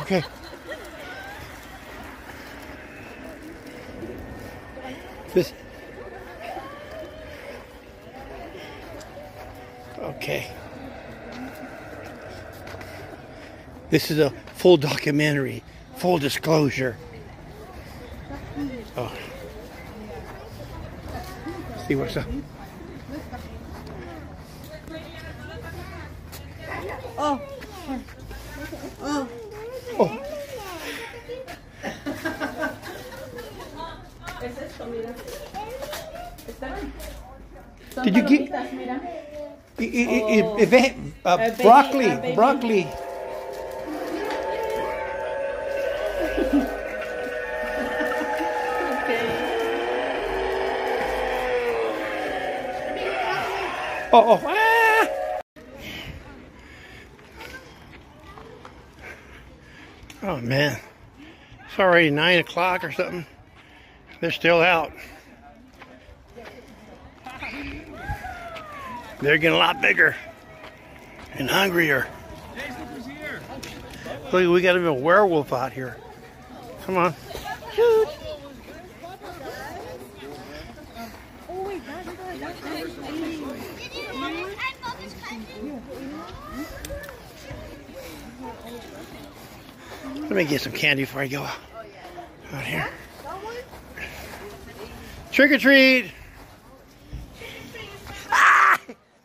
Okay. This. Okay. This is a full documentary, full disclosure. Oh. See what's up. Oh. Oh. Oh. Es esto, mira. Está bien. Son Did you get- palomitas, mira. I- I- I- uh, broccoli, broccoli. Oh, oh, ah! Oh man, it's already nine o'clock or something. They're still out. They're getting a lot bigger and hungrier. Look, we got even a werewolf out here. Come on. Shoot. Let me get some candy before I go out here. Trick or treat! Ah!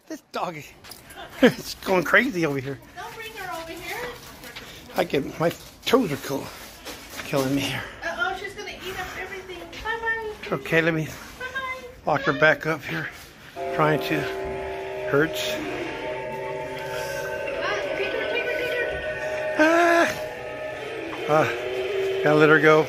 This dog is it's going crazy over here. Don't bring her over here. I get my toes are cool, killing me here. Uh oh, she's gonna eat up everything. Bye bye. Okay, let me. Lock her back up here. Trying to hurts. Ah, ah, gotta let her go.